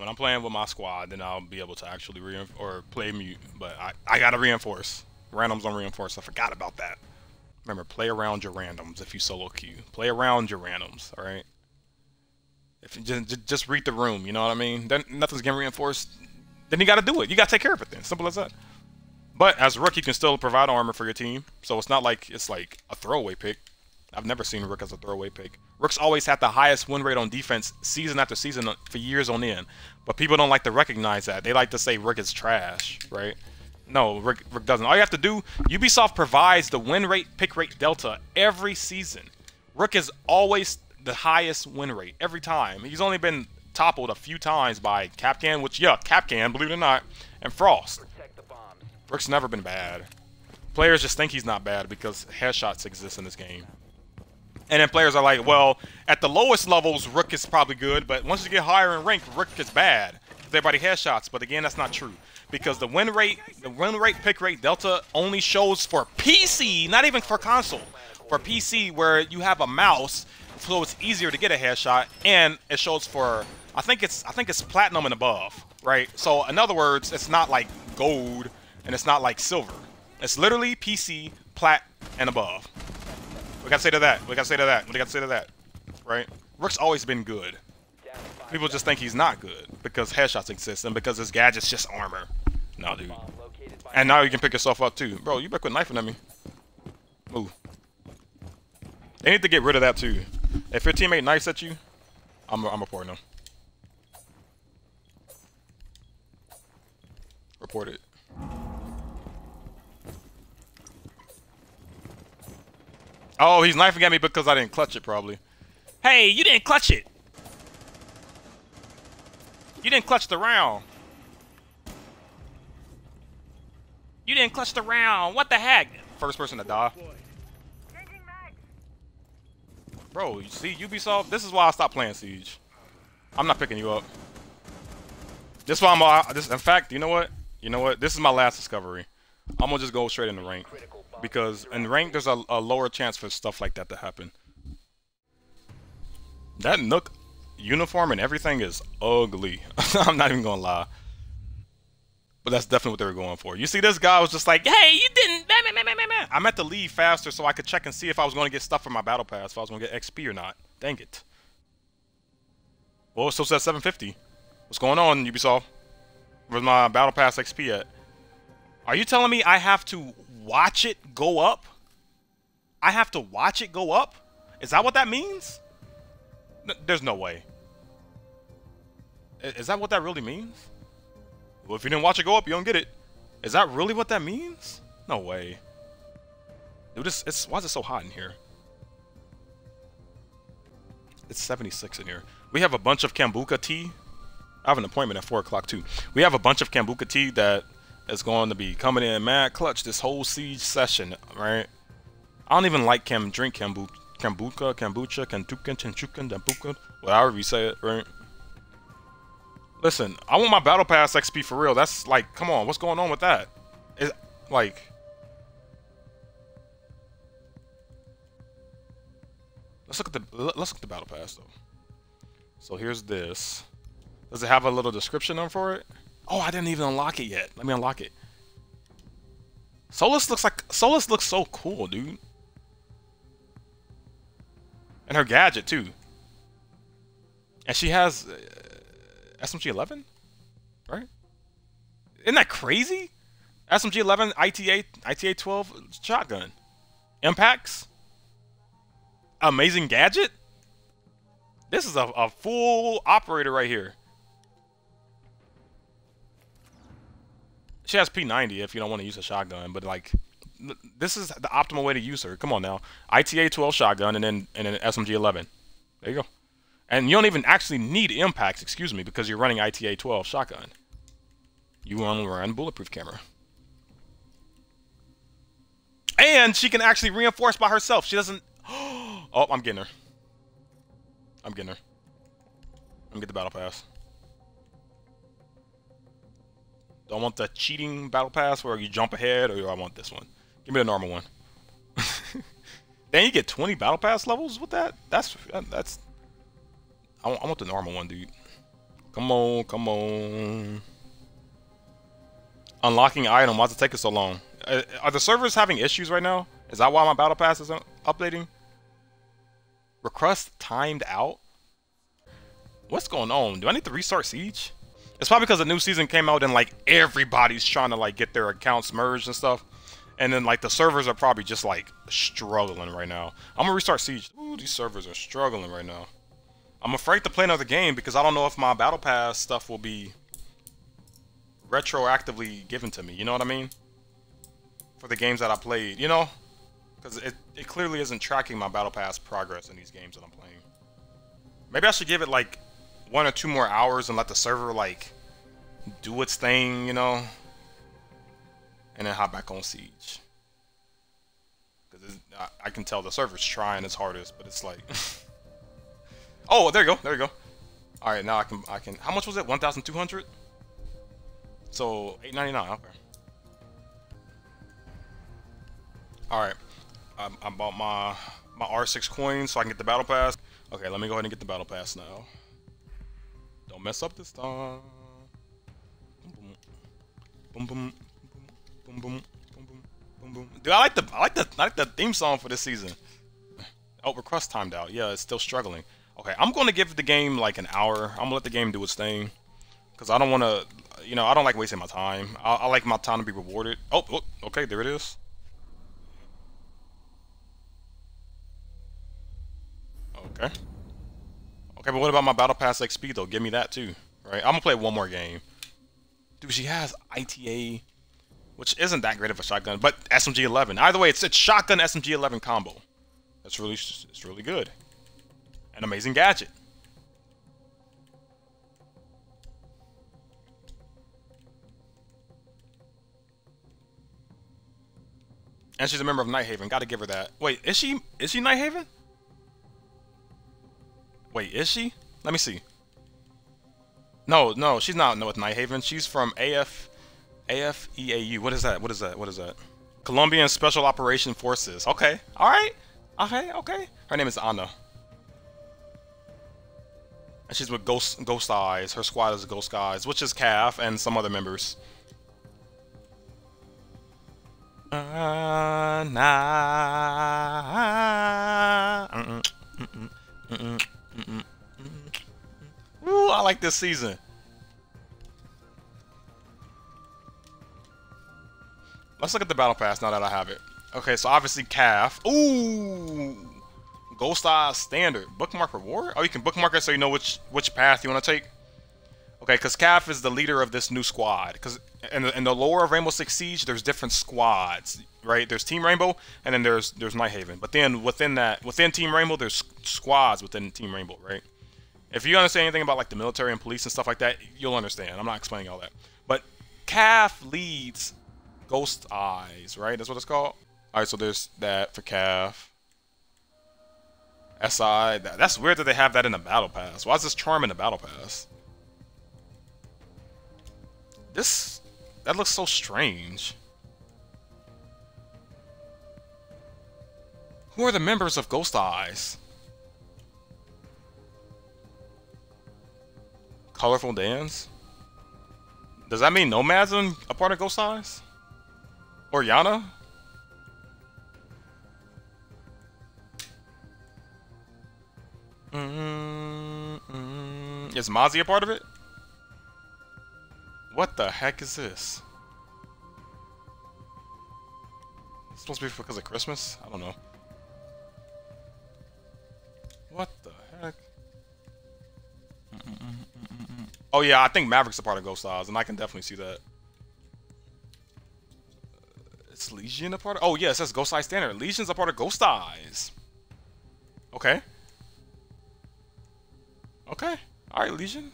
When I'm playing with my squad, then I'll be able to actually reinforce or play mute. But I, I gotta reinforce. Randoms on reinforce. I forgot about that. Remember, play around your randoms if you solo queue. Play around your randoms, all right? If you just, just read the room, you know what I mean? Then nothing's getting reinforced. Then you got to do it. You got to take care of it. Then simple as that. But as a rook, you can still provide armor for your team. So it's not like it's like a throwaway pick. I've never seen Rook as a throwaway pick. Rook's always had the highest win rate on defense season after season uh, for years on end. But people don't like to recognize that. They like to say Rook is trash, right? No, Rook, Rook doesn't. All you have to do, Ubisoft provides the win rate, pick rate delta every season. Rook is always the highest win rate every time. He's only been toppled a few times by Kapkan, which, yeah, Kapkan, believe it or not, and Frost. Rook's never been bad. Players just think he's not bad because headshots exist in this game. And then players are like, well, at the lowest levels, Rook is probably good, but once you get higher in rank, Rook is bad. Everybody headshots, but again, that's not true. Because the win rate, the win rate, pick rate delta only shows for PC, not even for console. For PC, where you have a mouse, so it's easier to get a headshot, and it shows for, I think it's, I think it's platinum and above, right? So in other words, it's not like gold, and it's not like silver. It's literally PC, plat, and above. We gotta say to that. We gotta say to that. We gotta say to that. Right? Rook's always been good. People just think he's not good because headshots exist and because his gadget's just armor. No, dude. And now you can pick yourself up too. Bro, you better quit knifing at me. Move. They need to get rid of that too. If your teammate knifes at you, I'm, I'm reporting them. Report it. Oh, he's knifing at me because I didn't clutch it, probably. Hey, you didn't clutch it. You didn't clutch the round. You didn't clutch the round. What the heck? First person to die. Bro, you see, Ubisoft, this is why I stopped playing Siege. I'm not picking you up. This is why I'm, uh, this, in fact, you know what? You know what? This is my last discovery. I'm gonna just go straight into rank. Because in rank, there's a, a lower chance for stuff like that to happen. That Nook uniform and everything is ugly. I'm not even gonna lie. But that's definitely what they were going for. You see, this guy was just like, hey, you didn't... I meant to leave faster so I could check and see if I was going to get stuff from my battle pass, if I was going to get XP or not. Dang it. Well, it still at 750. What's going on, Ubisoft? Where's my battle pass XP at? Are you telling me I have to watch it go up? I have to watch it go up? Is that what that means? N there's no way. Is that what that really means? Well, if you didn't watch it go up, you don't get it. Is that really what that means? No way. Dude, this, it's, why is it so hot in here? It's 76 in here. We have a bunch of Kambuka tea. I have an appointment at 4 o'clock, too. We have a bunch of Kambuka tea that is going to be coming in mad clutch this whole siege session, right? I don't even like Cam drink Kambu Kambuka, Kombucha, Kentukan, Chenchukan, Dambuka, whatever you say it, right? Listen, I want my Battle Pass XP for real. That's like, come on, what's going on with that? Is like... Let's look at the let's look at the Battle Pass though. So here's this. Does it have a little description on for it? Oh, I didn't even unlock it yet. Let me unlock it. Solus looks like Solas looks so cool, dude. And her gadget too. And she has uh, SMG 11, right? Isn't that crazy? SMG 11, ITA, ITA 12 shotgun, impacts, amazing gadget. This is a, a full operator right here. She has P90 if you don't want to use a shotgun, but like this is the optimal way to use her. Come on now. ITA 12 shotgun and then and then SMG 11. There you go. And you don't even actually need impacts, excuse me, because you're running ITA 12 shotgun. You want to run bulletproof camera. And she can actually reinforce by herself. She doesn't... Oh, I'm getting her. I'm getting her. Me get the battle pass. Do I want the cheating battle pass where you jump ahead, or do I want this one? Give me the normal one. then you get 20 battle pass levels with that? That's that's. I want, I want the normal one, dude. Come on, come on. Unlocking item. Why does it take so long? Uh, are the servers having issues right now? Is that why my battle pass isn't updating? Request timed out? What's going on? Do I need to restart Siege? It's probably because the new season came out and like everybody's trying to like get their accounts merged and stuff. And then like the servers are probably just like struggling right now. I'm gonna restart Siege. Ooh, these servers are struggling right now. I'm afraid to play another game because I don't know if my battle pass stuff will be retroactively given to me. You know what I mean? For the games that I played, you know? Because it, it clearly isn't tracking my battle pass progress in these games that I'm playing. Maybe I should give it like one or two more hours and let the server like do its thing, you know? And then hop back on Siege. Because I, I can tell the server's trying its hardest, but it's like... oh, there you go, there you go. All right, now I can, I can, how much was it? 1,200? So, 8.99, okay. All right, I, um, I bought my, my R6 coins so I can get the battle pass. Okay, let me go ahead and get the battle pass now. Don't mess up this time. Boom, boom, boom, boom, boom, boom, boom, boom, boom. Dude, I like the I like the I like the theme song for this season. Oh, request timed out. Yeah, it's still struggling. Okay, I'm to give the game like an hour. I'm gonna let the game do its thing, cause I don't want to, you know, I don't like wasting my time. I, I like my time to be rewarded. Oh, look, okay, there it is. Okay. Okay, but what about my Battle Pass XP though? Give me that too, right? I'm gonna play one more game. Dude, she has ITA, which isn't that great of a shotgun, but SMG 11. Either way, it's a shotgun SMG 11 combo. That's really, it's really good. An amazing gadget. And she's a member of Nighthaven. Gotta give her that. Wait, is she is she Nighthaven? Wait, is she? Let me see. No, no, she's not with Nighthaven. She's from AF, AFEAU. What is that? What is that? What is that? Colombian Special Operation Forces. Okay, all right. Okay, okay. Her name is Anna. And she's with Ghost Ghost Eyes. Her squad is Ghost Eyes, which is Cav and some other members. Uh, nah. I like this season. Let's look at the battle pass now that I have it. Okay, so obviously Cav. Ooh, Ghost Eye standard bookmark reward. Oh, you can bookmark it so you know which which path you want to take. Okay, because Cav is the leader of this new squad. Because in the, in the lore of Rainbow Six Siege, there's different squads, right? There's Team Rainbow, and then there's there's Nighthaven. But then within that, within Team Rainbow, there's squads within Team Rainbow, right? If you understand anything about like the military and police and stuff like that, you'll understand. I'm not explaining all that. But Cav leads Ghost Eyes, right? That's what it's called. All right, so there's that for Cav. SI. That, that's weird that they have that in the Battle Pass. Why is this charm in the Battle Pass? This that looks so strange. Who are the members of Ghost Eyes? Colorful Dance? Does that mean Nomads a part of Ghost Eyes? Or Yana? Mm -hmm. Is Mozzie a part of it? What the heck is this? It's supposed to be because of Christmas? I don't know. Oh yeah, I think Maverick's a part of Ghost Eyes, and I can definitely see that. Uh, it's Legion a part of? Oh yeah, it says Ghost Eyes Standard. Legion's a part of Ghost Eyes. Okay. Okay. Alright, Legion.